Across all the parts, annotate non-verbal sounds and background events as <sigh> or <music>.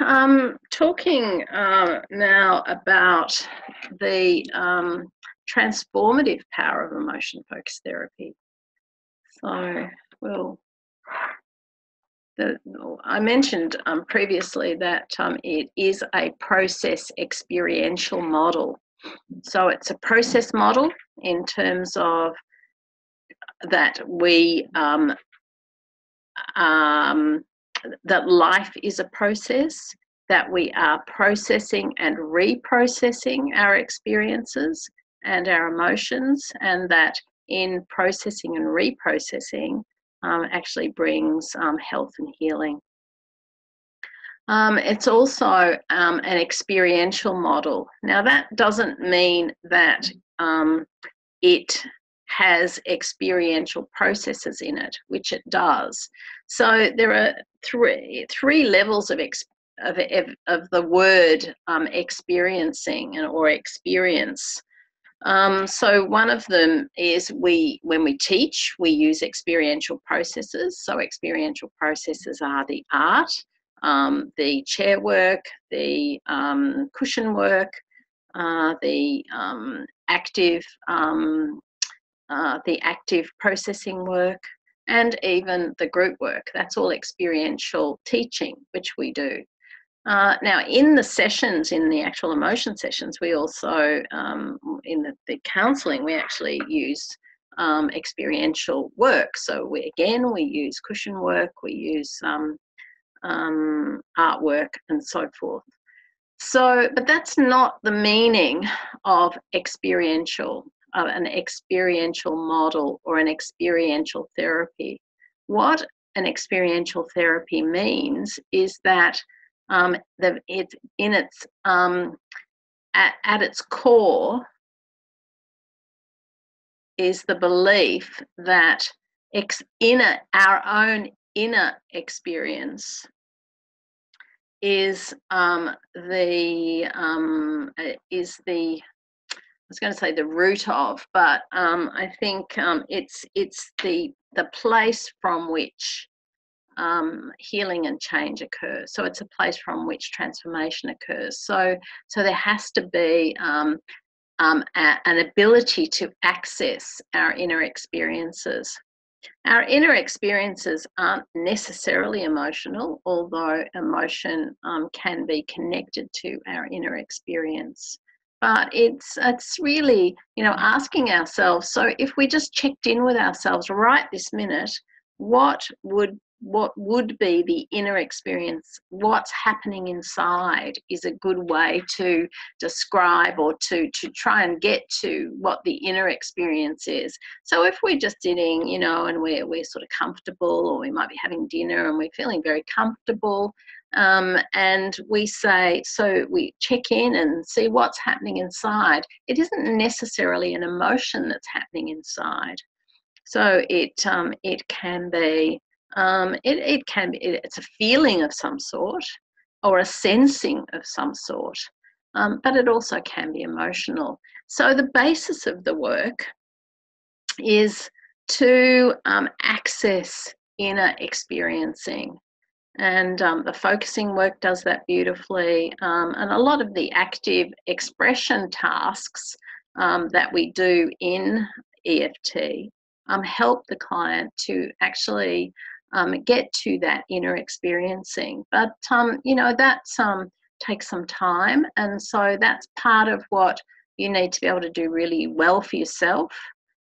Um, talking uh, now about the um, transformative power of emotion focused therapy. So, well, the, I mentioned um, previously that um, it is a process experiential model. So it's a process model in terms of that we um, um, that life is a process, that we are processing and reprocessing our experiences and our emotions, and that in processing and reprocessing um, actually brings um, health and healing. Um, it's also um, an experiential model. Now, that doesn't mean that um, it has experiential processes in it, which it does. So there are three three levels of ex, of, of, the word um, experiencing or experience. Um, so one of them is we when we teach we use experiential processes. So experiential processes are the art, um, the chair work, the um, cushion work, uh, the um, active um, uh, the active processing work, and even the group work. That's all experiential teaching, which we do. Uh, now, in the sessions, in the actual emotion sessions, we also, um, in the, the counselling, we actually use um, experiential work. So, we, again, we use cushion work, we use um, um artwork, and so forth. So, but that's not the meaning of experiential uh, an experiential model or an experiential therapy. What an experiential therapy means is that um, the, it, in its um, at, at its core is the belief that ex, inner our own inner experience is um, the um, is the was going to say the root of, but um, I think um, it's it's the the place from which um, healing and change occurs. So it's a place from which transformation occurs. So so there has to be um, um, a, an ability to access our inner experiences. Our inner experiences aren't necessarily emotional, although emotion um, can be connected to our inner experience but it's it's really you know asking ourselves so if we just checked in with ourselves right this minute what would what would be the inner experience? What's happening inside is a good way to describe or to to try and get to what the inner experience is. So if we're just sitting you know and we're we're sort of comfortable or we might be having dinner and we're feeling very comfortable um, and we say, so we check in and see what's happening inside. It isn't necessarily an emotion that's happening inside. So it um, it can be um, it, it can be it's a feeling of some sort or a sensing of some sort, um, but it also can be emotional. So the basis of the work is to um, access inner experiencing and um, the focusing work does that beautifully. Um, and a lot of the active expression tasks um, that we do in EFT um, help the client to actually um, get to that inner experiencing. But um, you know that's takes some time, and so that's part of what you need to be able to do really well for yourself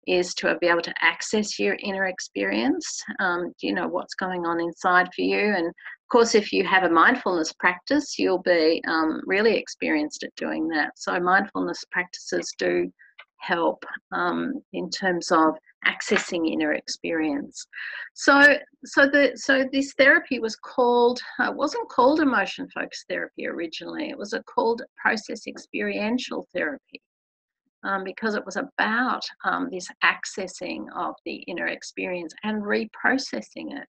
is to be able to access your inner experience. Um, you know what's going on inside for you? And of course, if you have a mindfulness practice, you'll be um, really experienced at doing that. So, mindfulness practices do help um, in terms of accessing inner experience. So, so the so this therapy was called uh, wasn't called emotion focused therapy originally. It was a called process experiential therapy um, because it was about um, this accessing of the inner experience and reprocessing it.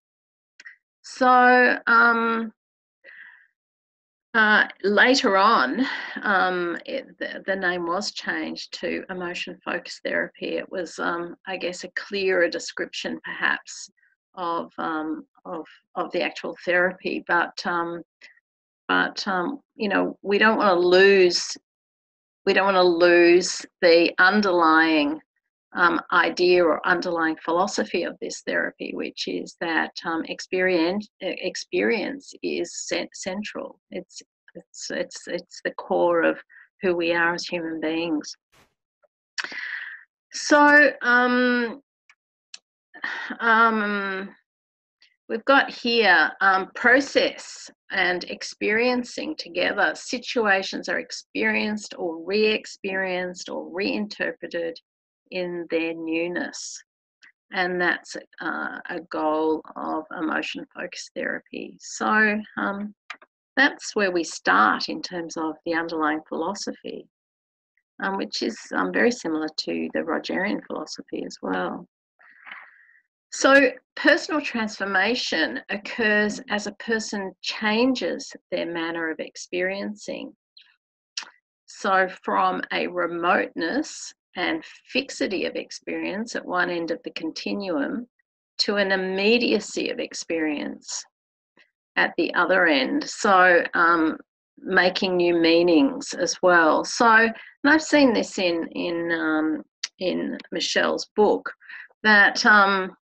So um, uh, later on, um, it, the, the, name was changed to emotion focused therapy. It was, um, I guess, a clearer description, perhaps, of um, of of the actual therapy. But but um, you know we don't want to lose we don't want to lose the underlying um, idea or underlying philosophy of this therapy, which is that um, experience experience is central. It's it's it's it's the core of who we are as human beings. So um, um, we've got here um, process and experiencing together. Situations are experienced or re experienced or reinterpreted in their newness. And that's uh, a goal of emotion focused therapy. So um, that's where we start in terms of the underlying philosophy, um, which is um, very similar to the Rogerian philosophy as well. So, personal transformation occurs as a person changes their manner of experiencing. So, from a remoteness and fixity of experience at one end of the continuum to an immediacy of experience at the other end. So, um, making new meanings as well. So, and I've seen this in in um, in Michelle's book that um,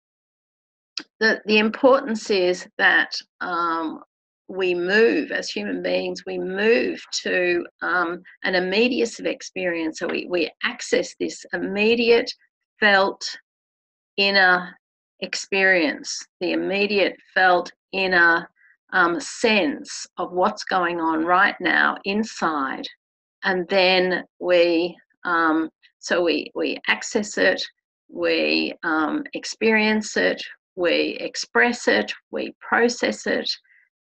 the, the importance is that um, we move as human beings, we move to um, an of experience. So we, we access this immediate felt inner experience, the immediate felt inner um, sense of what's going on right now inside. And then we, um, so we, we access it, we um, experience it, we express it, we process it,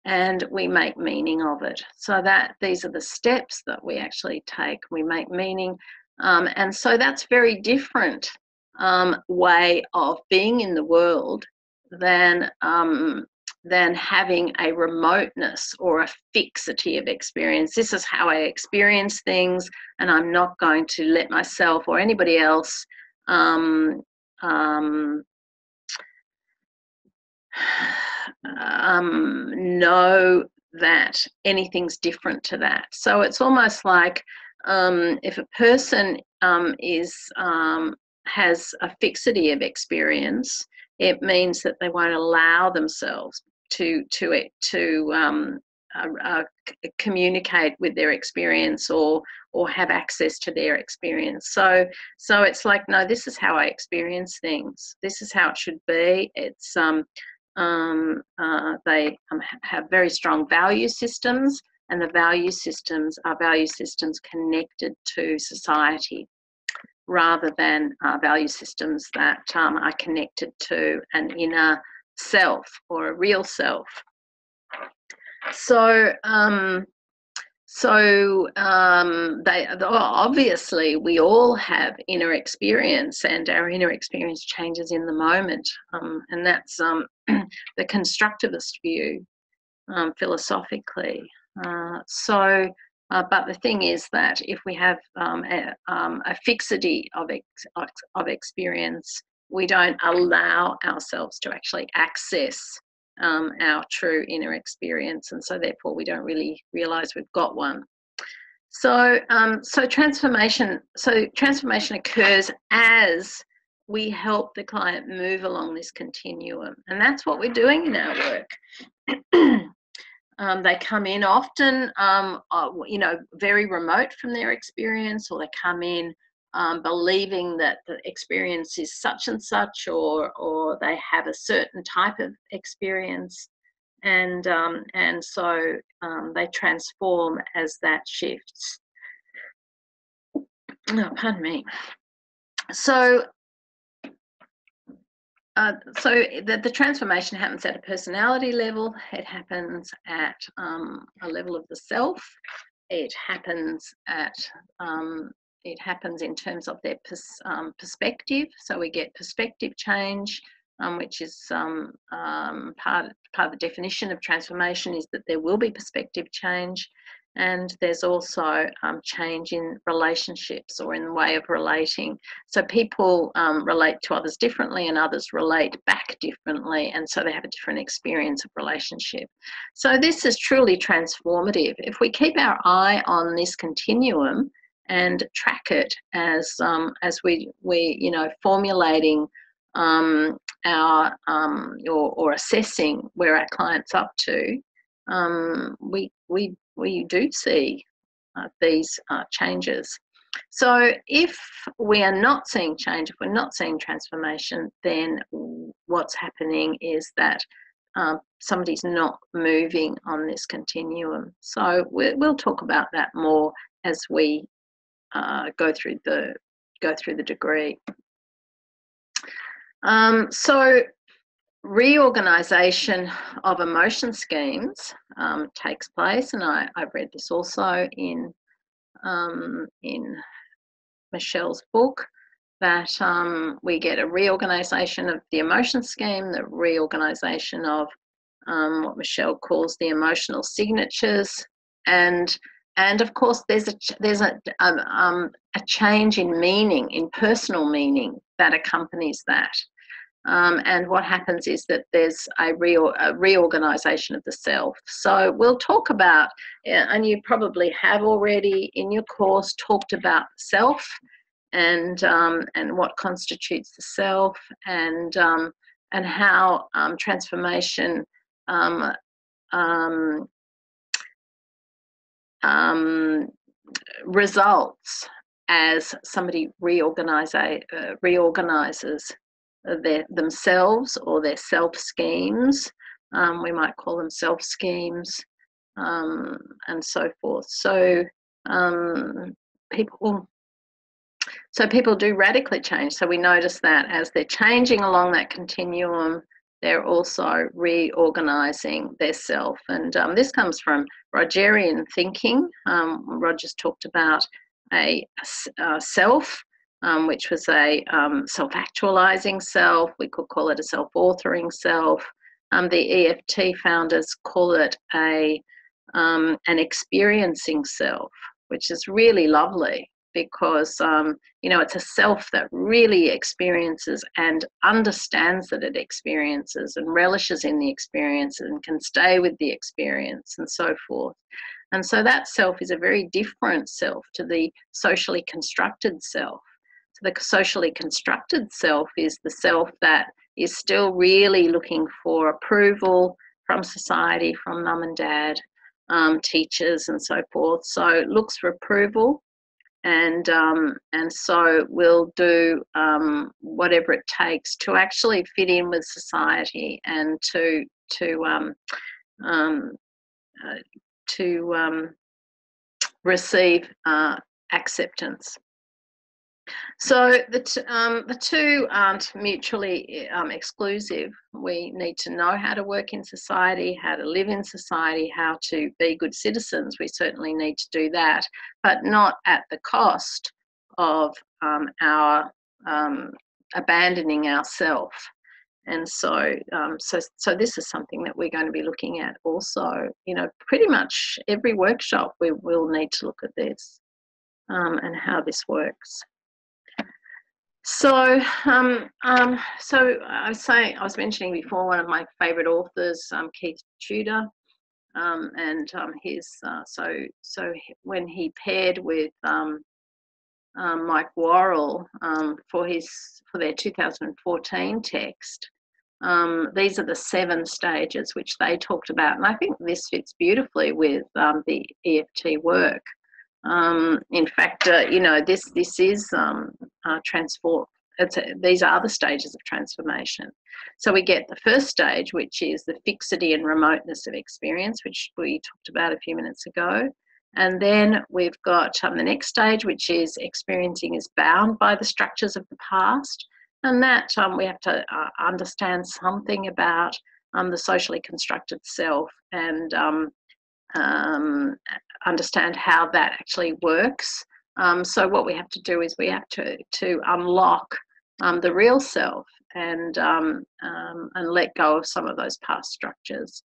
and we make meaning of it. So that these are the steps that we actually take. We make meaning, um, and so that's very different um, way of being in the world than um, than having a remoteness or a fixity of experience. This is how I experience things, and I'm not going to let myself or anybody else um, um, um, know that anything's different to that. So it's almost like um, if a person um, is um, has a fixity of experience, it means that they won't allow themselves to to it to um, uh, uh, communicate with their experience or or have access to their experience. So so it's like no, this is how I experience things. This is how it should be. It's um um, uh, they um, have very strong value systems, and the value systems are value systems connected to society rather than uh, value systems that um, are connected to an inner self or a real self. So, um, so um, they obviously we all have inner experience, and our inner experience changes in the moment, um, and that's um, <clears throat> the constructivist view um, philosophically. Uh, so, uh, but the thing is that if we have um, a, um, a, fixity of ex- of experience, we don't allow ourselves to actually access um, our true inner experience, and so therefore we don't really realize we've got one. So, um, so transformation, so transformation occurs as we help the client move along this continuum, and that's what we're doing in our work. <clears throat> um, they come in often, um, uh, you know, very remote from their experience, or they come in um, believing that the experience is such and such, or or they have a certain type of experience, and um, and so um, they transform as that shifts. Oh, pardon me. So. Uh, so the, the transformation happens at a personality level. It happens at um, a level of the self. It happens at um, it happens in terms of their pers- um, perspective. So we get perspective change, um, which is um, um, part, part of the definition of transformation is that there will be perspective change. and there's also um, change in relationships or in the way of relating. So people um, relate to others differently, and others relate back differently, and so they have a different experience of relationship. So this is truly transformative. If we keep our eye on this continuum and track it as um, as we we you know formulating um, our um, or, or assessing where our clients up to, um, we we we do see uh, these uh, changes. So, if we are not seeing change, if we're not seeing transformation, then what's happening is that uh, somebody's not moving on this continuum. So, we, will talk about that more as we uh, go through the go through the degree. Um, so, reorganization of emotion schemes um, takes place, and I, I've read this also in um, in Michelle's book that um, we get a reorganization of the emotion scheme, the reorganization of um, what Michelle calls the emotional signatures, and and of course there's a there's a um, um, a change in meaning, in personal meaning that accompanies that. Um, and what happens is that there's a, re- a, reorganization of the self. So we'll talk about, and you probably have already in your course talked about self and um, and what constitutes the self and um, and how transformation um, results as somebody reorganize, uh, reorganizes their, themselves or their self schemes. Um, we might call them self schemes um, and so forth. So um, people, so people do radically change. So we notice that as they're changing along that continuum, they're also reorganizing their self. And um, this comes from Rogerian thinking. Um, Rogers talked about a, a self um, which was a um, self actualizing self. We could call it a self authoring self. Um, the EFT founders call it a um, an experiencing self, which is really lovely because um, you know it's a self that really experiences and understands that it experiences and relishes in the experience and can stay with the experience and so forth. And so that self is a very different self to the socially constructed self So the socially constructed self is the self that is still really looking for approval from society, from mum and dad, um, teachers, and so forth. So looks for approval, and um, and so we'll do um, whatever it takes to actually fit in with society and to to um, um, uh, to um, receive uh, acceptance. So the, t- um, the two aren't mutually um, exclusive. We need to know how to work in society, how to live in society, how to be good citizens. We certainly need to do that, but not at the cost of um, our um, abandoning ourself. And so, um, so, so this is something that we're going to be looking at also. You know, pretty much every workshop we will need to look at this um, and how this works. So, um, um, so I was saying, I was mentioning before one of my favourite authors, um, Keith Tudor, um, and um, his uh, so so when he paired with um, Mike Worrall for his for their 2014 text, these are the seven stages which they talked about, and I think this fits beautifully with the EFT work. In fact, uh, you know, this this is uh, transform. A, these are the stages of transformation. So we get the first stage, which is the fixity and remoteness of experience, which we talked about a few minutes ago. And then we've got um, the next stage, which is experiencing is bound by the structures of the past. And that um, we have to uh, understand something about um, the socially constructed self and um, um, understand how that actually works. Um, so what we have to do is we have to to unlock um, the real self and um, um, and let go of some of those past structures.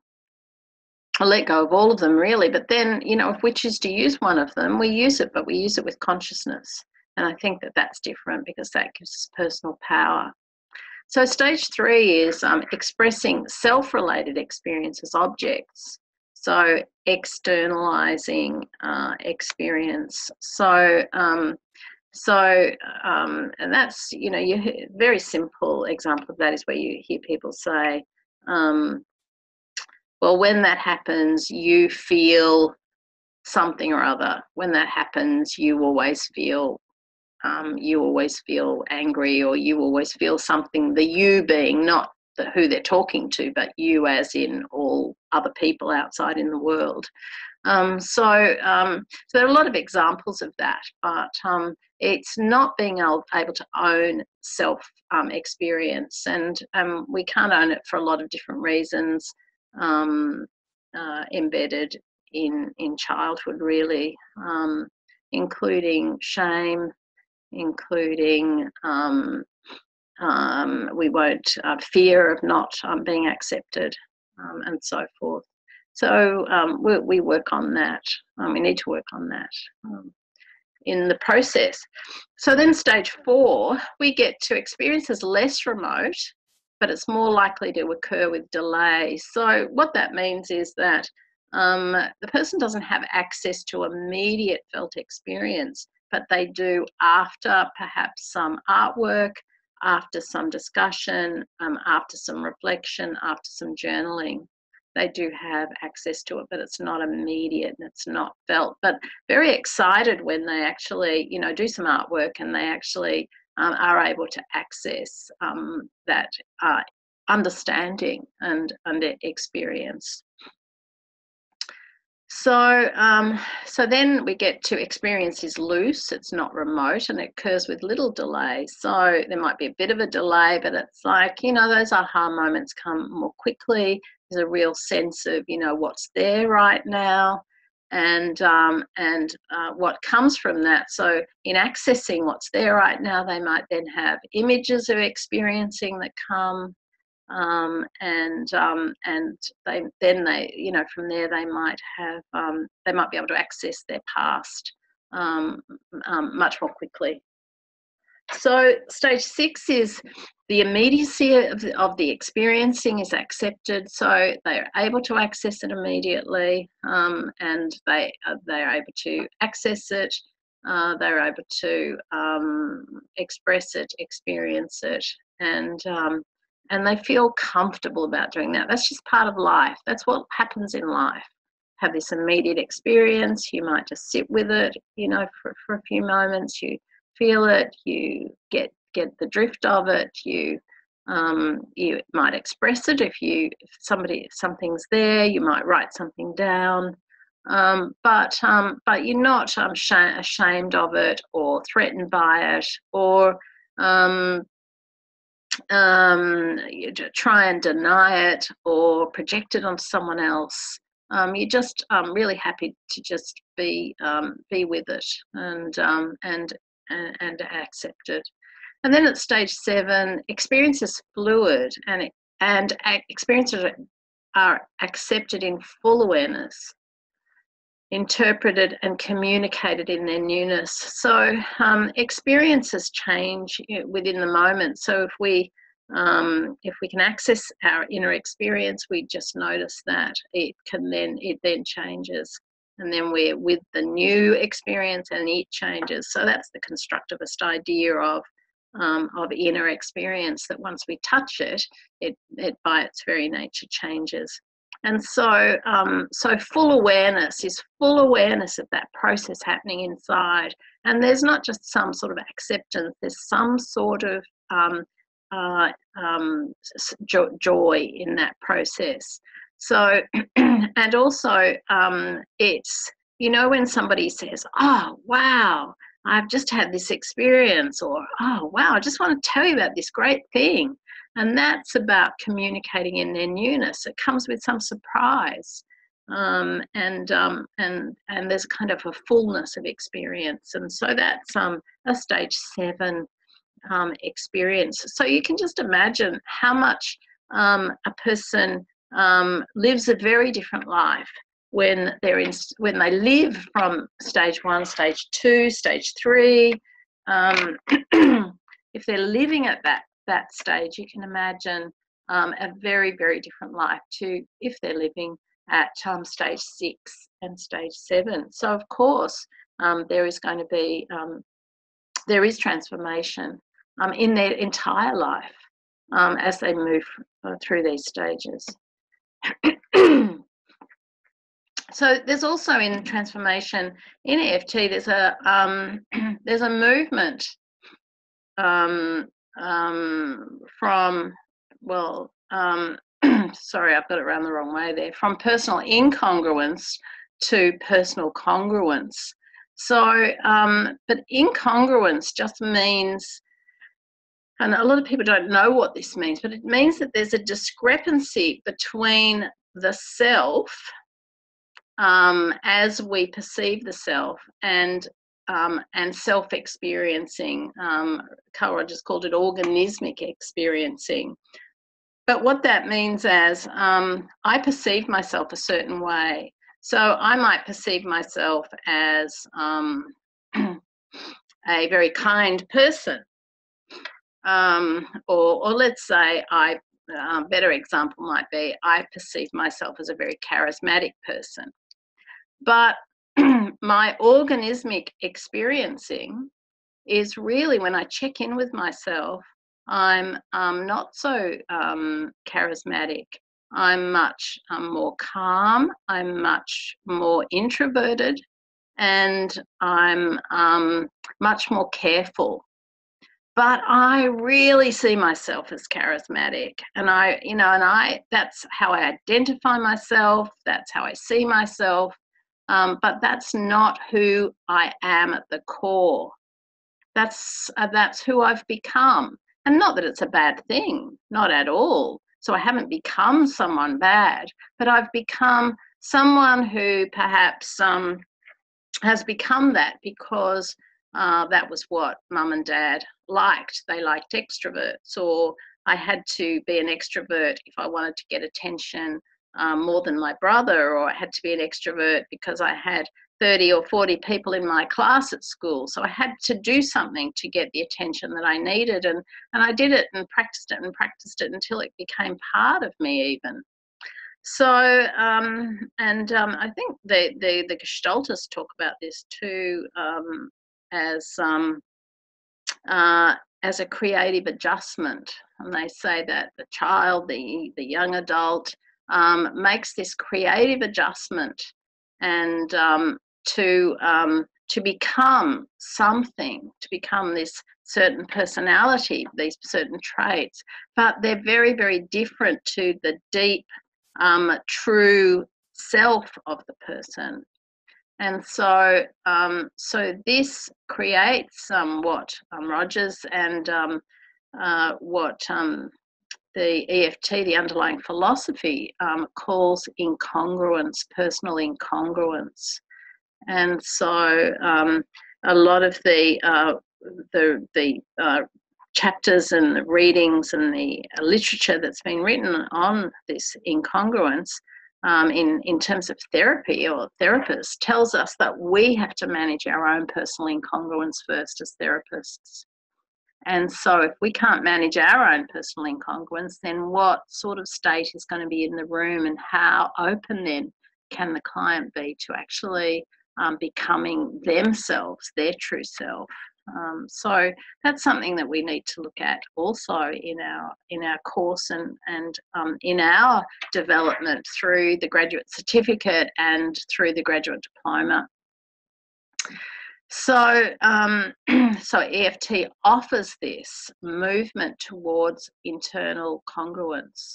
let go of all of them really. But then, you know, if we choose to use one of them, we use it, but we use it with consciousness. And I think that that's different because that gives us personal power. So, stage three is um, expressing self related experiences, objects. So, externalizing uh, experience. So, um, so, um, and that's, you know, you very simple example of that is where you hear people say, um, well, when that happens, you feel something or other. When that happens, you always feel um, you always feel angry or you always feel something. The you being not the, who they're talking to, but you as in all other people outside in the world. Um, so, um, so there are a lot of examples of that, but um, it's not being able, able to own self um, experience, and um, we can't own it for a lot of different reasons um, uh, embedded in in childhood, really, including shame, including we won't uh, fear of not being accepted, um, and so forth. So we, we, work on that. we need to work on that in the process. So then, stage four, we get to experiences less remote but it's more likely to occur with delay. So, what that means is that um, the person doesn't have access to immediate felt experience, but they do after perhaps some artwork, after some discussion, um, after some reflection, after some journaling. They do have access to it, but it's not immediate and it's not felt. But very excited when they actually, you know, do some artwork and they actually um, are able to access um, that uh, understanding and, and experience. So, um, so then we get to experience is loose, it's not remote, and it occurs with little delay. So there might be a bit of a delay, but it's like, you know, those aha moments come more quickly. There's a real sense of, you know, what's there right now and um, and uh, what comes from that. So in accessing what's there right now, they might then have images of experiencing that come, um, and um, and they then they you know from there they might have um, they might be able to access their past um, um, much more quickly. So stage six is the immediacy of the, of the experiencing is accepted, so they are able to access it immediately, um, and they uh, they are able to access it. Uh, they're able to express it, experience it, and um, and they feel comfortable about doing that. That's just part of life. That's what happens in life. Have this immediate experience. You might just sit with it, you know, for, for a few moments. You feel it, you get get the drift of it, you um, you might express it if you if somebody if something's there, you might write something down. Um, but um, but you're not um, sh- ashamed of it or threatened by it or um, um, you try and deny it or project it onto someone else. Um, you're just um, really happy to just be um, be with it and um, and and, and accept it. And then at stage seven, experience is fluid and, and experiences are accepted in full awareness, interpreted and communicated in their newness. So um, experiences change within the moment. So if we um, if we can access our inner experience, we just notice that it can then it then changes and then we're with the new experience and it changes. So that's the constructivist idea of um, of inner experience that once we touch it, it, it by its very nature changes. And so, um, so full awareness is full awareness of that process happening inside. And there's not just some sort of acceptance, there's some sort of um, uh, um, joy in that process. So, <clears throat> and also, um, it's, you know, when somebody says, Oh, wow, I've just had this experience, or Oh, wow, I just want to tell you about this great thing. And that's about communicating in their newness. It comes with some surprise. Um, and um, and and there's kind of a fullness of experience, and so that's um, a stage seven um, experience. So you can just imagine how much um, a person um, lives a very different life when they're in when they live from stage one, stage two, stage three. <clears throat> If they're living at that that stage, you can imagine um, a very very different life to if they're living at um, stage six and stage seven. So of course um, there is going to be um, there is transformation um, in their entire life as they move uh, through these stages. <clears throat> so there's also in transformation in EFT there's a um, <clears throat> there's a movement um, um, from well um, <clears throat> sorry I've got it around the wrong way there from personal incongruence to personal congruence. So um, but incongruence just means and a lot of people don't know what this means, but it means that there's a discrepancy between the self um, as we perceive the self and um, and self-experiencing. Um, Carl Rogers called it organismic experiencing. But what that means is um, I perceive myself a certain way. So I might perceive myself as um, <clears throat> a very kind person. Um, or, or let's say I a um, better example might be I perceive myself as a very charismatic person. But <clears throat> my organismic experiencing is really when I check in with myself, I'm um, not so um, charismatic. I'm much um, more calm. I'm much more introverted. And I'm um, much more careful but I really see myself as charismatic. And I, you know, and I, that's how I identify myself, that's how I see myself. Um, but that's not who I am at the core. That's, uh, that's who I've become. And not that it's a bad thing, not at all. So I haven't become someone bad, but I've become someone who perhaps um, has become that because uh, that was what mum and dad liked. They liked extroverts, or I had to be an extrovert if I wanted to get attention um, more than my brother, or I had to be an extrovert because I had 30 or 40 people in my class at school. So I had to do something to get the attention that I needed. And, and I did it and practiced it and practiced it until it became part of me, even. So, um, and um, I think the, the, the Gestaltists talk about this too um, as um, uh, as a creative adjustment. And they say that the child, the, the young adult, um, makes this creative adjustment and um, to, um, to become something, to become this certain personality, these certain traits. But they're very, very different to the deep, um, true self of the person. And so, um, so this creates um, what Rogers and uh, what um, the EFT, the underlying philosophy, um, calls incongruence, personal incongruence. And so, a lot of the uh, the the uh, chapters and the readings and the literature that's been written on this incongruence um, in, in terms of therapy or therapists tells us that we have to manage our own personal incongruence first as therapists. And so, if we can't manage our own personal incongruence, then what sort of state is going to be in the room, and how open then can the client be to actually um, becoming themselves, their true self? Um, so that's something that we need to look at also in our in our course and and um, in our development through the graduate certificate and through the graduate diploma. So um, <clears throat> so EFT offers this movement towards internal congruence.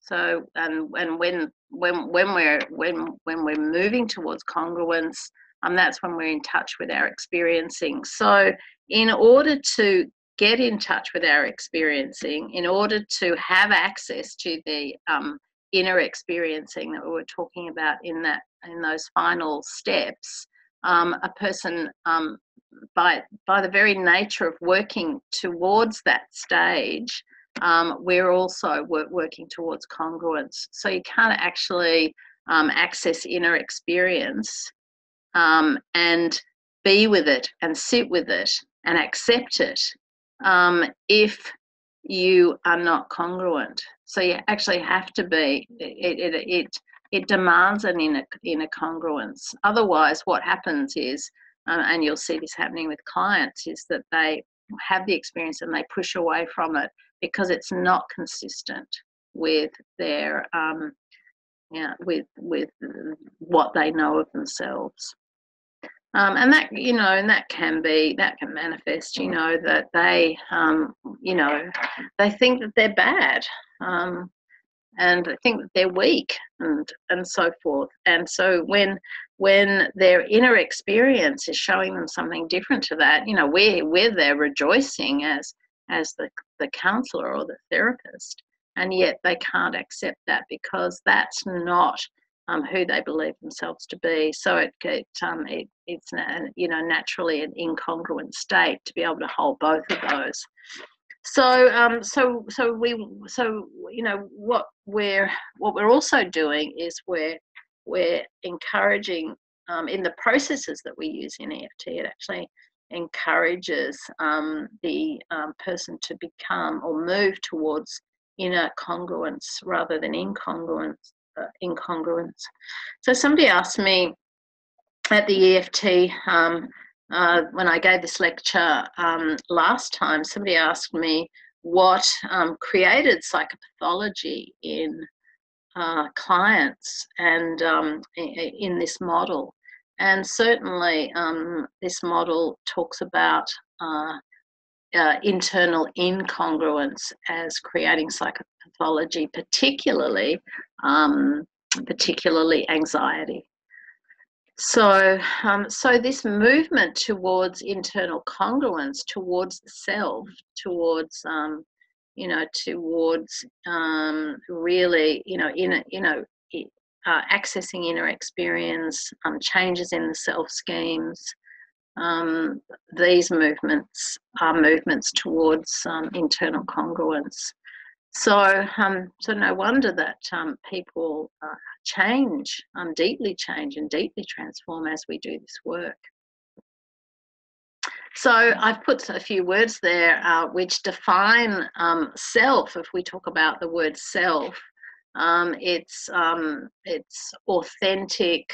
So and and when when when we're when when we're moving towards congruence um, that's when we're in touch with our experiencing. So, in order to get in touch with our experiencing, in order to have access to the um, inner experiencing that we were talking about in that in those final steps, um, a person um, by by the very nature of working towards that stage um, we're also work, working towards congruence. So you can't actually um, access inner experience um, and be with it and sit with it and accept it um, if you are not congruent. So you actually have to be. It it it, it demands an inner inner congruence. Otherwise, what happens is, um, and you'll see this happening with clients, is that they have the experience and they push away from it because it's not consistent with their um, yeah with with what they know of themselves. Um, and that you know and that can be that can manifest you know that they um, you know they think that they're bad um, and they think they're weak and and so forth and so when when their inner experience is showing them something different to that you know we're we're there rejoicing as as the the counselor or the therapist and yet they can't accept that because that's not um, who they believe themselves to be. So it, it, um, it it's you know naturally an incongruent state to be able to hold both of those. So um, so so we so you know what we're what we're also doing is we're we're encouraging um, in the processes that we use in EFT. It actually encourages um, the um, person to become or move towards inner congruence rather than incongruence uh, incongruence. So somebody asked me at the EFT um, uh, when I gave this lecture um, last time, somebody asked me what um, created psychopathology in uh, clients and um, in this model. And certainly, um, this model talks about uh, uh, internal incongruence as creating psychopathology, particularly um, particularly anxiety. So, um, so this movement towards internal congruence, towards self, towards um, you know, towards um, really, you know, you know, uh, accessing inner experience, um, changes in the self schemes, um, these movements are movements towards um, internal congruence. So, um, so no wonder that um, people uh, change, um, deeply change, and deeply transform as we do this work. So I've put a few words there uh, which define um, self. If we talk about the word self, it's it's authentic,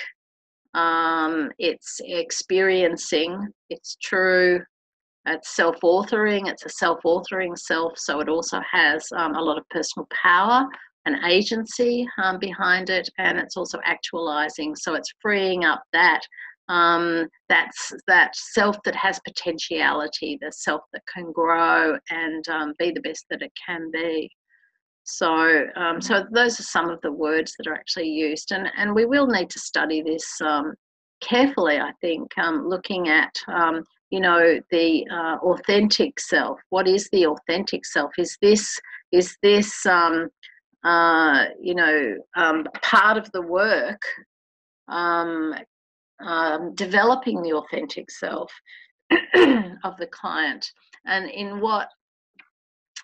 um, it's experiencing, it's true, it's self authoring, it's a self authoring self, so it also has um, a lot of personal power and agency um, behind it, and it's also actualizing, so it's freeing up that. Um, that's that self that has potentiality, the self that can grow and um, be the best that it can be. So, um, so those are some of the words that are actually used, and and we will need to study this um, carefully. I think um, looking at um, you know the uh, authentic self. What is the authentic self? Is this is this uh, you know um, part of the work? um developing the authentic self <clears throat> of the client, and in what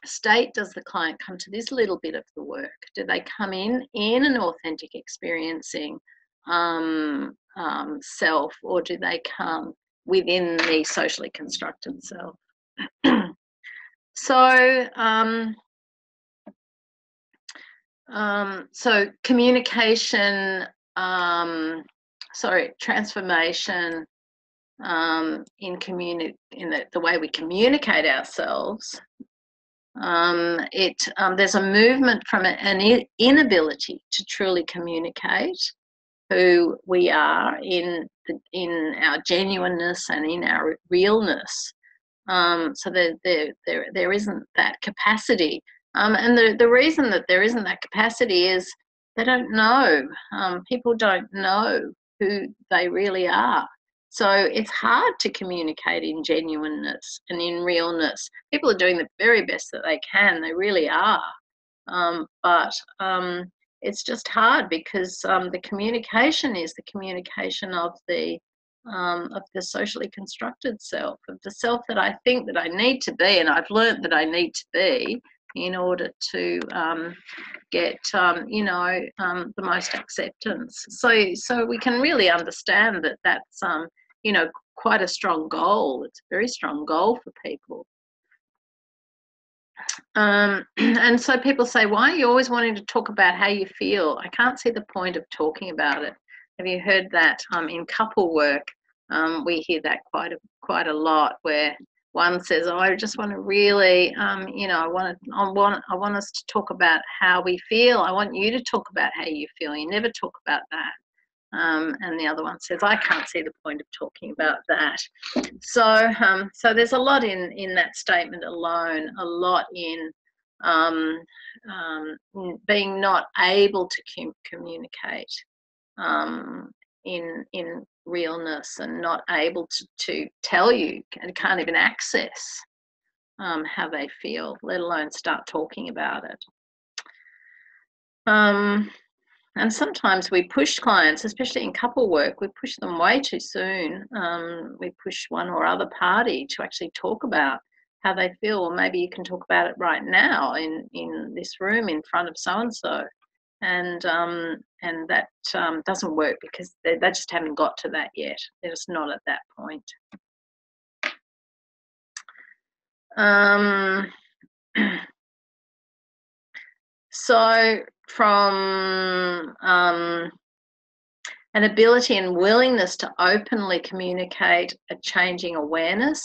state does the client come to this little bit of the work? Do they come in in an authentic experiencing um, um, self, or do they come within the socially constructed self? <clears throat> so, um, so communication, um, sorry, transformation um, in communi- in the, the way we communicate ourselves um, it um, there's a movement from an inability to truly communicate who we are in the, in our genuineness and in our realness. Um, so there, there, there, there isn't that capacity. Um, and the, the reason that there isn't that capacity is they don't know. Um, people don't know who they really are. So it's hard to communicate in genuineness and in realness. People are doing the very best that they can, they really are. Um, but um, it's just hard because um, the communication is the communication of the um, of the socially constructed self, of the self that I think that I need to be, and I've learned that I need to be in order to um, get, um, you know, um, the most acceptance. So, so we can really understand that that's, um, you know, quite a strong goal. It's a very strong goal for people. Um, <clears throat> and so people say, why are you always wanting to talk about how you feel? I can't see the point of talking about it. Have you heard that um, in couple work? Um, we hear that quite a, quite a lot where one says, "Oh, I just want to really, um, you know, I want to, I want, I want us to talk about how we feel. I want you to talk about how you feel. You never talk about that." Um, and the other one says, "I can't see the point of talking about that." So, um, so there's a lot in in that statement alone. A lot in um, um, being not able to com- communicate um, in in realness and not able to, to tell you and can't even access um, how they feel, let alone start talking about it. Um, and sometimes we push clients, especially in couple work, we push them way too soon. Um, we push one or other party to actually talk about how they feel. Or maybe you can talk about it right now in, in this room in front of so and so and um, and that um, doesn't work because they, they just haven't got to that yet. They're just not at that point. Um, <clears throat> so from um, an ability and willingness to openly communicate a changing awareness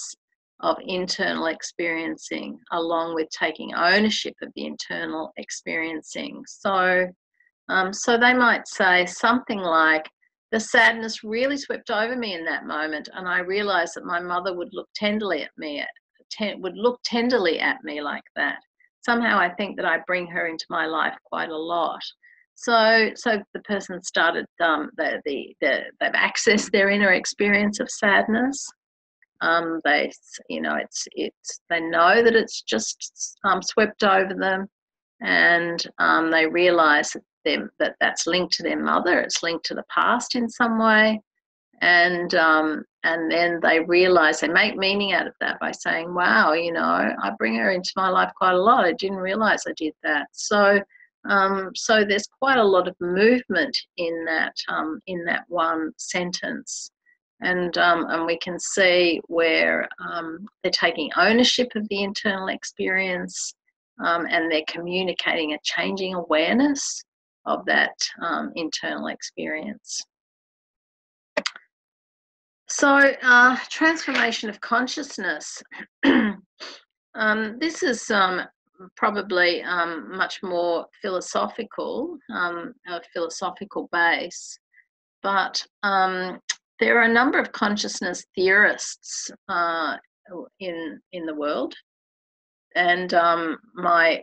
of internal experiencing, along with taking ownership of the internal experiencing. So um, so they might say something like, the sadness really swept over me in that moment, and I realized that my mother would look tenderly at me, ten, would look tenderly at me like that. Somehow, I think that I bring her into my life quite a lot. So, so the person started um, the, the, the they've accessed their inner experience of sadness. Um, they, you know, it's it's they know that it's just um, swept over them, and um, they realize that them that that's linked to their mother it's linked to the past in some way. And um, and then they realize they make meaning out of that by saying wow you know i bring her into my life quite a lot i didn't realize i did that. So um, so there's quite a lot of movement in that um, in that one sentence. And um, and we can see where um, they're taking ownership of the internal experience um, and they're communicating a changing awareness of that um, internal experience. So, uh, transformation of consciousness. <clears throat> um, this is um, probably um, much more philosophical, um, a philosophical base, but um, there are a number of consciousness theorists uh, in in the world, and my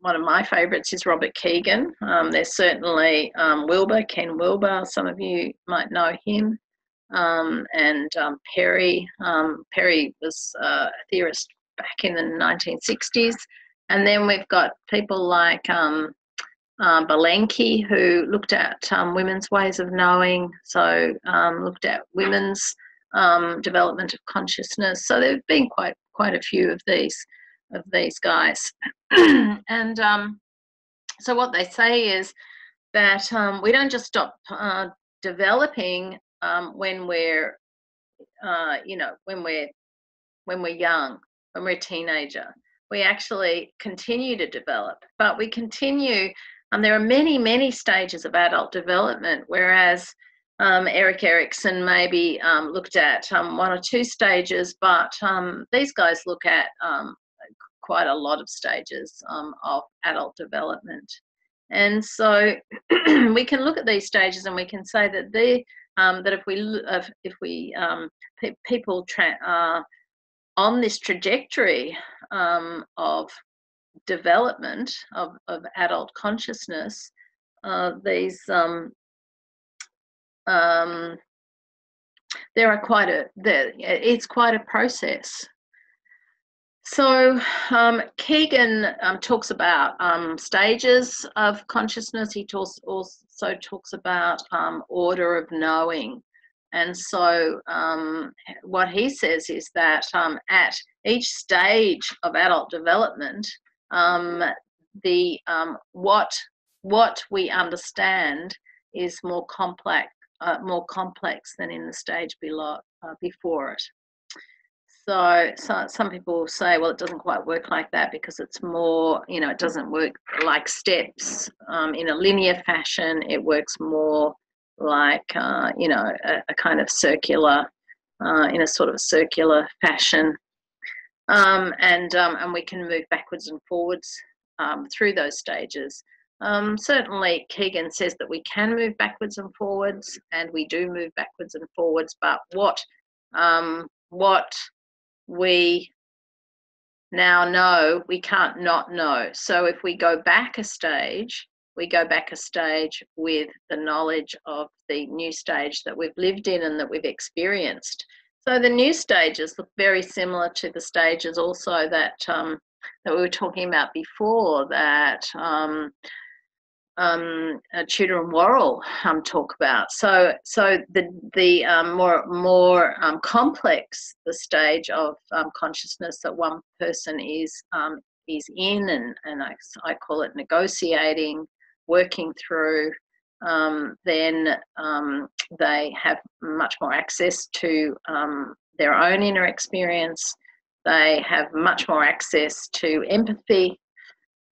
one of my favourites is Robert Kegan. Um, there's certainly um, Wilber, Ken Wilber, Some of you might know him. Um, and um, Perry. Um, Perry was a theorist back in the 1960s. And then we've got people like um, uh, Belenky, who looked at women's ways of knowing, so looked at women's development of consciousness. So there have been quite quite a few of these of these guys. <clears throat> and um, so what they say is that um, we don't just stop uh, developing um, when we're, uh, you know, when we're when we're young, when we're a teenager. We actually continue to develop, but we continue. And there are many, many stages of adult development, whereas um, Erik Erikson maybe um, looked at um, one or two stages, but um, these guys look at um, quite a lot of stages um, of adult development. And so <clears throat> we can look at these stages and we can say that they um, that if we if, if we um, pe- people tra- uh, on this trajectory um, of development of, of adult consciousness, uh, these um, um, there are quite a there, it's quite a process so um, Kegan um, talks about um, stages of consciousness. He talks, also talks about um, order of knowing. And so um, what he says is that um, at each stage of adult development, the what what we understand is more complex uh, more complex than in the stage below uh, before it. So, so some people say, well, it doesn't quite work like that because it's more, you know, it doesn't work like steps um, in a linear fashion. It works more like, uh, you know, a, a, kind of circular, uh, in a sort of circular fashion. Um, and, um, and we can move backwards and forwards um, through those stages. Um, certainly, Kegan says that we can move backwards and forwards, and we do move backwards and forwards. But what um, what we now know, we can't not know. So if we go back a stage, we go back a stage with the knowledge of the new stage that we've lived in and that we've experienced. So the new stages look very similar to the stages also that um, that we were talking about before. That um, um, uh, Tudor and Worrall um, talk about. So, so the the um, more more um, complex the stage of um, consciousness that one person is um, is in, and and I, I call it negotiating, working through. then they have much more access to their own inner experience. They have much more access to empathy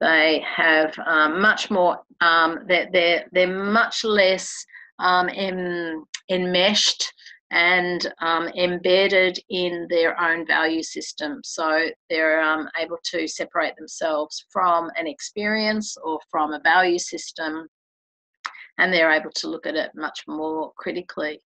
they have um, much more. Um, they're, they're they're much less um, enmeshed and um, embedded in their own value system. So they're um, able to separate themselves from an experience or from a value system, and they're able to look at it much more critically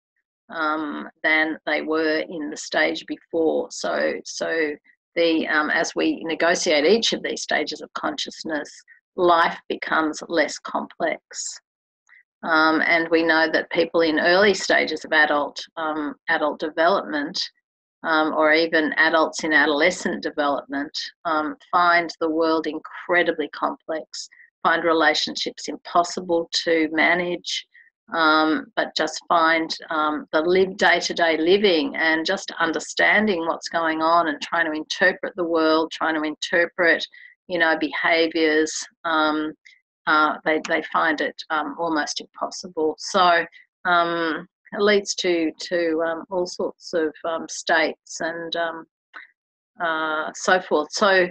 um, than they were in the stage before. So so the um, as we negotiate each of these stages of consciousness, life becomes less complex. Um, and we know that people in early stages of adult um, adult development, um, or even adults in adolescent development, um, find the world incredibly complex, find relationships impossible to manage, um, but just find um, the live day-to-day living and just understanding what's going on and trying to interpret the world, trying to interpret, you know, behaviours. Um, uh, they they find it um, almost impossible. So um, it leads to to um, all sorts of states and uh, so forth. So.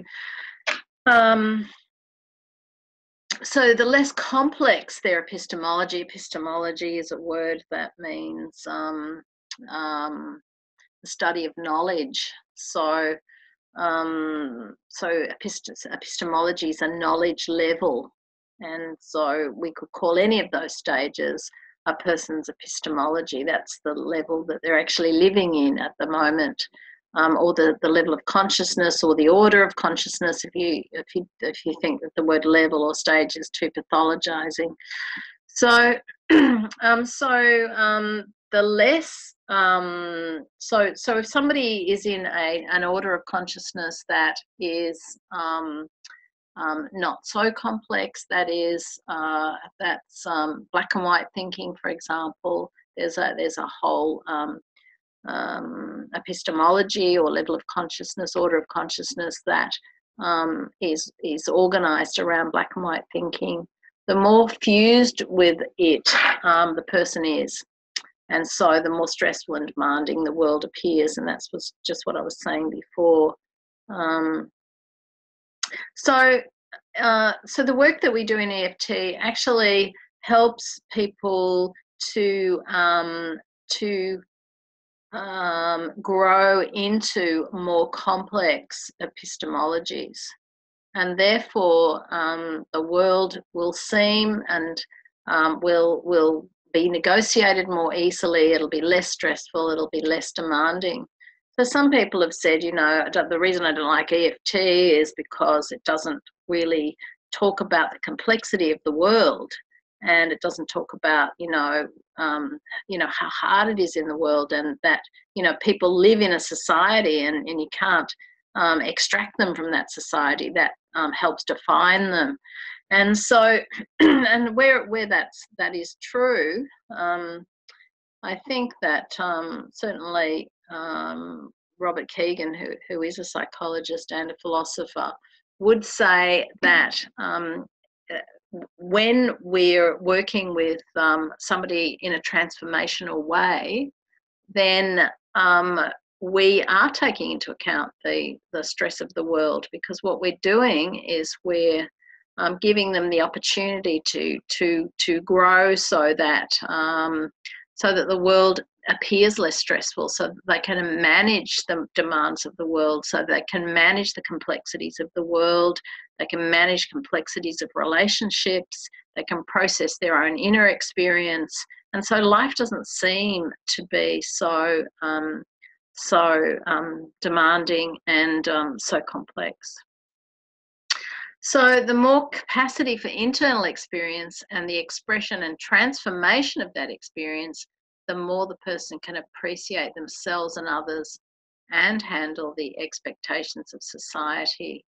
So the less complex their epistemology, epistemology is a word that means um, um, the study of knowledge. So, um, so epist- epistemology is a knowledge level, and so we could call any of those stages a person's epistemology. That's the level that they're actually living in at the moment um, or the, the level of consciousness or the order of consciousness if you if you if you think that the word level or stage is too pathologizing. So <clears throat> um, so um, the less um, so so if somebody is in a an order of consciousness that is um, um, not so complex that is uh, that's black and white thinking for example there's a there's a whole um, epistemology or level of consciousness, order of consciousness that um, is is organized around black and white thinking, the more fused with it um, the person is. And so the more stressful and demanding the world appears, and that's was just what I was saying before. Um, so, uh, so the work that we do in EFT actually helps people to um, to um, grow into more complex epistemologies. And therefore, um, the world will seem and um, will, will be negotiated more easily, it'll be less stressful, it'll be less demanding. So, some people have said, you know, the reason I don't like EFT is because it doesn't really talk about the complexity of the world and it doesn't talk about you know um, you know how hard it is in the world and that you know people live in a society and, and you can't um, extract them from that society that um, helps define them. And so <clears throat> and where where that's that is true um, I think that um, certainly um, Robert Kegan who, who is a psychologist and a philosopher would say that when we're working with um, somebody in a transformational way, then um, we are taking into account the, the stress of the world because what we're doing is we're um, giving them the opportunity to to to grow so that um, so that the world appears less stressful so they can manage the demands of the world so they can manage the complexities of the world they can manage complexities of relationships they can process their own inner experience and so life doesn't seem to be so um, so um, demanding and um, so complex. So the more capacity for internal experience and the expression and transformation of that experience the more the person can appreciate themselves and others and handle the expectations of society.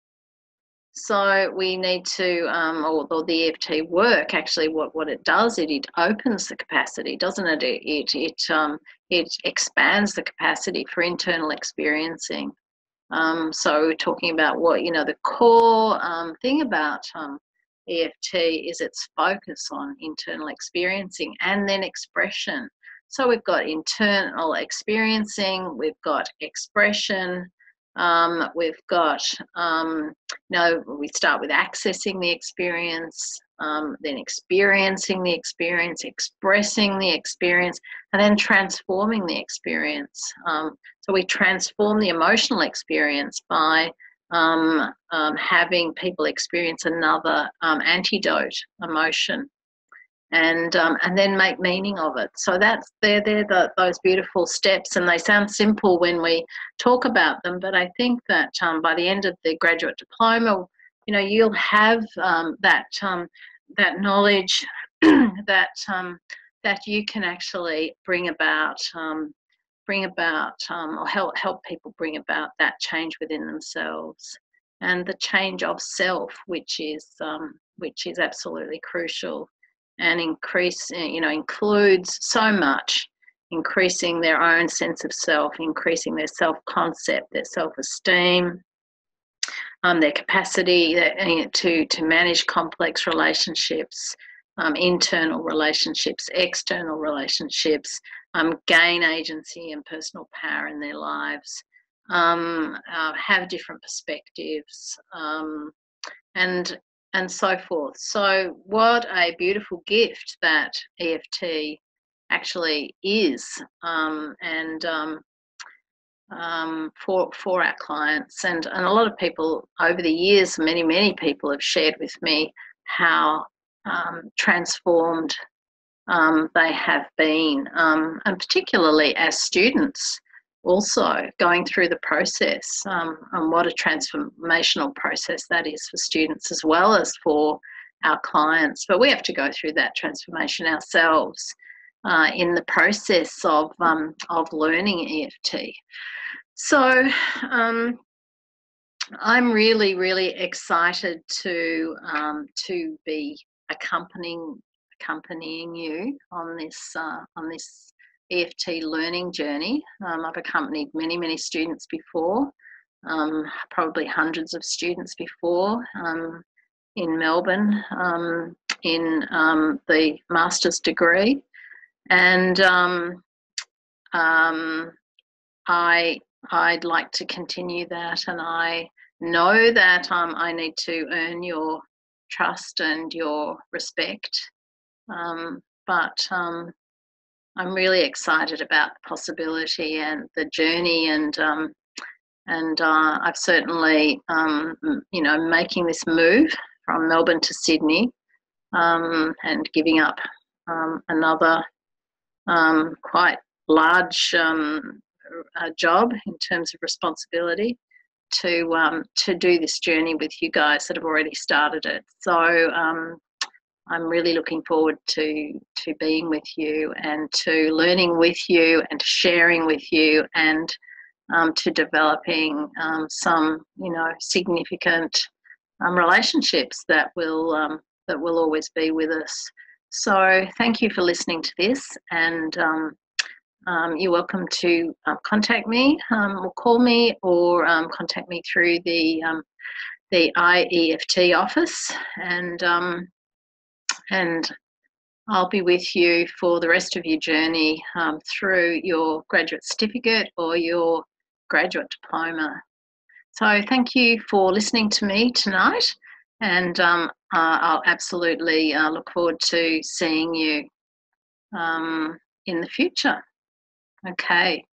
So we need to, um, or, or, the EFT work actually, what, what it does, it, it opens the capacity, doesn't it? It it um, it expands the capacity for internal experiencing. Um, so we're talking about what you know the core um, thing about um, EFT is its focus on internal experiencing and then expression. So we've got internal experiencing, we've got expression, um, we've got, um, know, we start with accessing the experience, um, then experiencing the experience, expressing the experience, and then transforming the experience. Um, so we transform the emotional experience by um, um, having people experience another antidote emotion and um, and then make meaning of it. So that's they're they're the, those beautiful steps, and they sound simple when we talk about them. But I think that um, by the end of the graduate diploma, you know, you'll have um, that um, that knowledge <clears throat> that um, that you can actually bring about. Um, bring about or help help people bring about that change within themselves and the change of self which is which is absolutely crucial and increase, eh, you know, includes so much increasing their own sense of self, increasing their self concept, their self esteem, um, their capacity eh, to, to manage complex relationships, um, internal relationships, external relationships, um, gain agency and personal power in their lives, um, uh, have different perspectives, um, and and so forth. So, what a beautiful gift that EFT actually is, um, and um, um, for for our clients. And and a lot of people over the years, many many people have shared with me how um, transformed um, they have been, um, and particularly as students also going through the process um, and what a transformational process that is for students as well as for our clients. But we have to go through that transformation ourselves uh, in the process of, um, of learning EFT. So um, I'm really, really excited to, um, to be accompanying accompanying you on this uh, on this EFT learning journey. Um, I've accompanied many, many students before, um, probably hundreds of students before um, in Melbourne um, in um, the master's degree. And um, I, I'd like to continue that, and I know that I need to earn your trust and your respect. but I'm really excited about the possibility and the journey, and um, and uh, I've certainly, um, you know, making this move from Melbourne to Sydney um, and giving up um, another um, quite large um, job in terms of responsibility to to do this journey with you guys that have already started it. So I'm really looking forward to to being with you and to learning with you and sharing with you and um, to developing um, some you know significant um, relationships that will um, that will always be with us. So thank you for listening to this and. Um, um, you're welcome to contact me or call me or contact me through the the IEFT office, and and I'll be with you for the rest of your journey um, through your graduate certificate or your graduate diploma. So, thank you for listening to me tonight, and um, uh, I'll absolutely uh, look forward to seeing you um, in the future. Okay,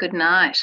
good night.